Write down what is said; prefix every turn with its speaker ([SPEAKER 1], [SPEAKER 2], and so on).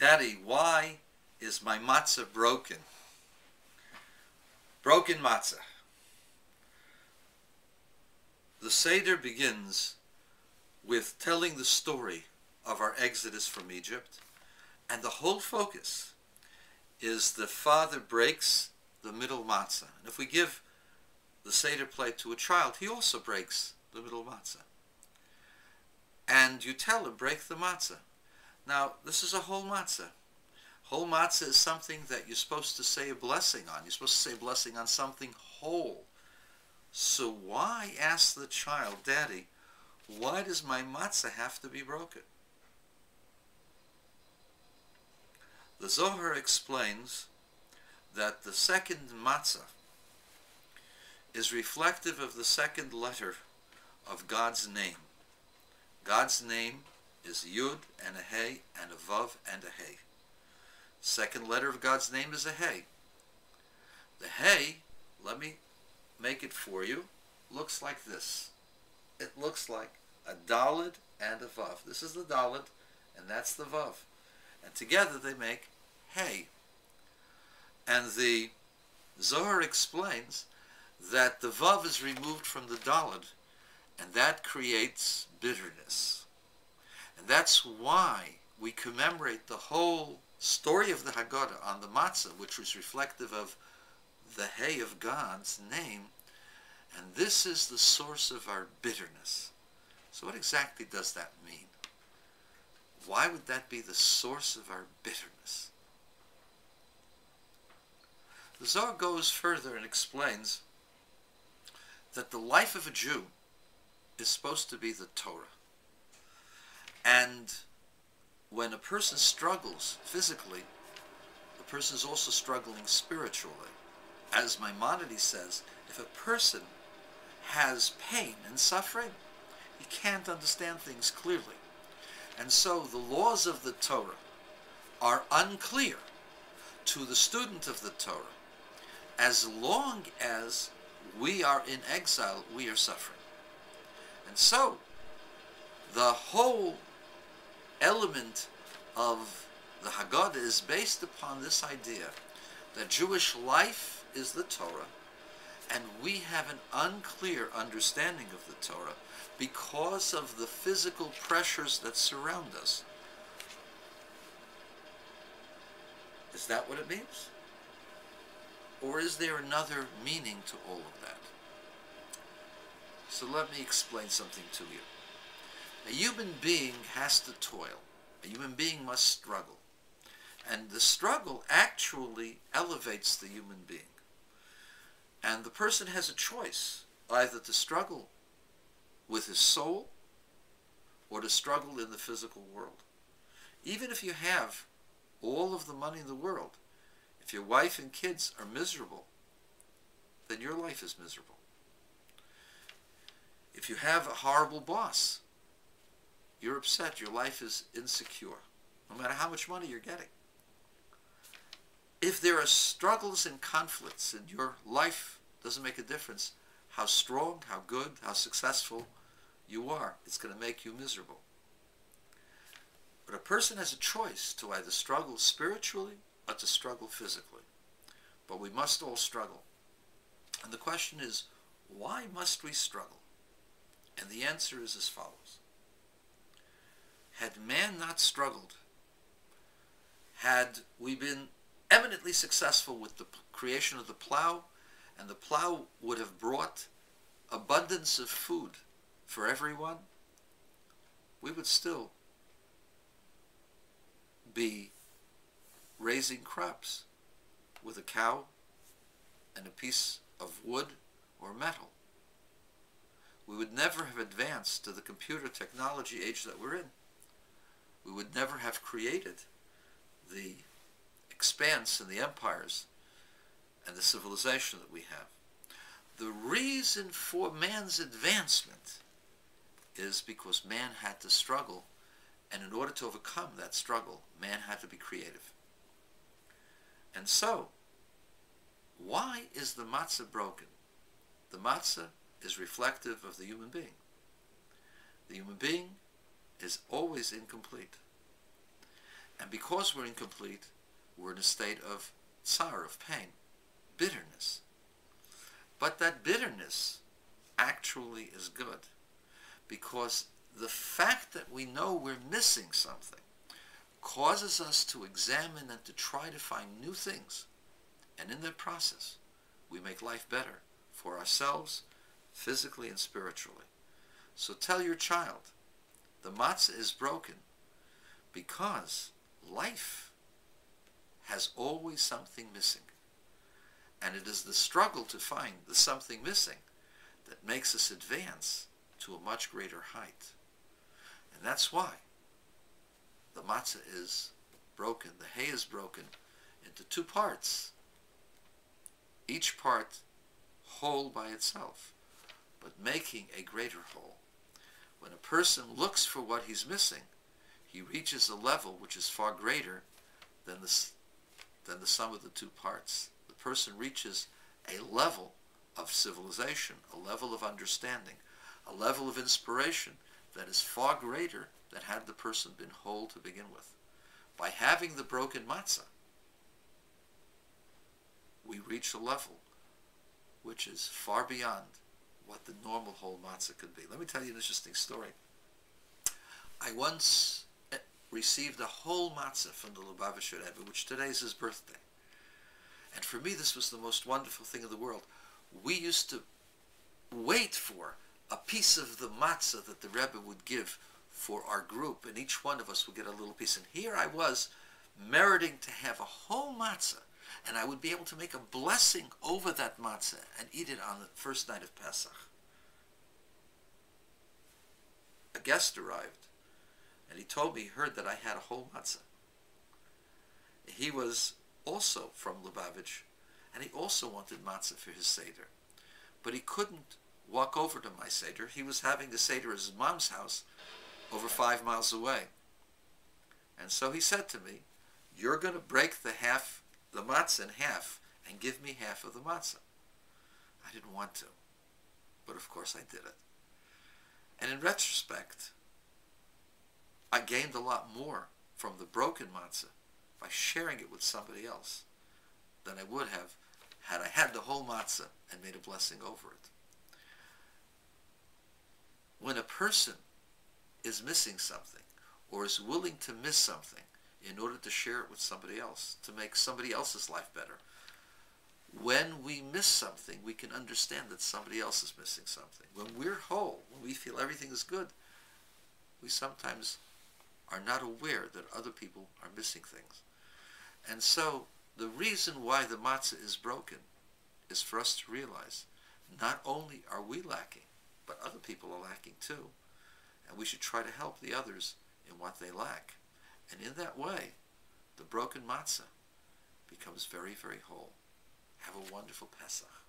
[SPEAKER 1] Daddy, why is my matzah broken? Broken matzah. The Seder begins with telling the story of our exodus from Egypt, and the whole focus is the father breaks the middle matzah. And if we give the Seder plate to a child, he also breaks the middle matzah. And you tell him, break the matzah. Now, this is a whole matzah. Whole matzah is something that you're supposed to say a blessing on. You're supposed to say a blessing on something whole. So why ask the child, Daddy, why does my matzah have to be broken? The Zohar explains that the second matzah is reflective of the second letter of God's name. God's name is Yud and a Hey and a Vav and a Hey. Second letter of God's name is a Hey. The Hey, let me make it for you, looks like this. It looks like a Dalet and a Vav. This is the Dalet and that's the Vav. And together they make Hey. And the Zohar explains that the Vav is removed from the Dalet and that creates bitterness. And that's why we commemorate the whole story of the Haggadah on the matzah, which was reflective of the Hey of God's name. And this is the source of our bitterness. So what exactly does that mean? Why would that be the source of our bitterness? The Zohar goes further and explains that the life of a Jew is supposed to be the Torah. And when a person struggles physically, the person is also struggling spiritually. As Maimonides says, if a person has pain and suffering, he can't understand things clearly. And so the laws of the Torah are unclear to the student of the Torah as long as we are in exile, we are suffering. And so, the whole element of the Haggadah is based upon this idea that Jewish life is the Torah, and we have an unclear understanding of the Torah because of the physical pressures that surround us. Is that what it means? Or is there another meaning to all of that? So let me explain something to you. A human being has to toil. A human being must struggle. And the struggle actually elevates the human being. And the person has a choice, either to struggle with his soul or to struggle in the physical world. Even if you have all of the money in the world, if your wife and kids are miserable, then your life is miserable. If you have a horrible boss, you're upset, your life is insecure, no matter how much money you're getting. If there are struggles and conflicts and your life doesn't make a difference, how strong, how good, how successful you are, it's going to make you miserable. But a person has a choice to either struggle spiritually or to struggle physically. But we must all struggle. And the question is, why must we struggle? And the answer is as follows. Had man not struggled, had we been eminently successful with the creation of the plow, and the plow would have brought abundance of food for everyone, we would still be raising crops with a cow and a piece of wood or metal we would never have advanced to the computer technology age that we're in. We would never have created the expanse and the empires and the civilization that we have. The reason for man's advancement is because man had to struggle, and in order to overcome that struggle, man had to be creative. And so, why is the matzah broken? The matzah is reflective of the human being. The human being is always incomplete. And because we're incomplete, we're in a state of tsar, of pain, bitterness. But that bitterness actually is good because the fact that we know we're missing something causes us to examine and to try to find new things. And in that process, we make life better for ourselves, physically and spiritually. So tell your child, the matzah is broken because life has always something missing. And it is the struggle to find the something missing that makes us advance to a much greater height. And that's why the matzah is broken, the Hey is broken into two parts. Each part whole by itself, but making a greater whole. When a person looks for what he's missing, he reaches a level which is far greater than the, than the sum of the two parts. The person reaches a level of civilization, a level of understanding, a level of inspiration that is far greater than had the person been whole to begin with. By having the broken matzah, we reach a level which is far beyond what the normal whole matzah could be. Let me tell you an interesting story. I once eh, received a whole matzah from the Lubavitcher Rebbe, which today is his birthday. And for me, this was the most wonderful thing in the world. We used to wait for a piece of the matzah that the Rebbe would give for our group, and each one of us would get a little piece. And here I was, meriting to have a whole matzah, and I would be able to make a blessing over that matzah and eat it on the first night of Pesach. A guest arrived, and he told me he heard that I had a whole matzah. He was also from Lubavitch, and he also wanted matzah for his Seder. But he couldn't walk over to my Seder. He was having the Seder at his mom's house, over five miles away. And so he said to me, you're going to break the half, the matzah in half and give me half of the matzah. I didn't want to, but of course I did it. And in retrospect, I gained a lot more from the broken matzah by sharing it with somebody else than I would have had I had the whole matzah and made a blessing over it. When a person is missing something or is willing to miss something in order to share it with somebody else, to make somebody else's life better. When we miss something, we can understand that somebody else is missing something. When we're whole, when we feel everything is good, we sometimes are not aware that other people are missing things. And so the reason why the matzah is broken is for us to realize not only are we lacking, but other people are lacking too and we should try to help the others in what they lack. And in that way, the broken matzah becomes very, very whole. Have a wonderful Pesach.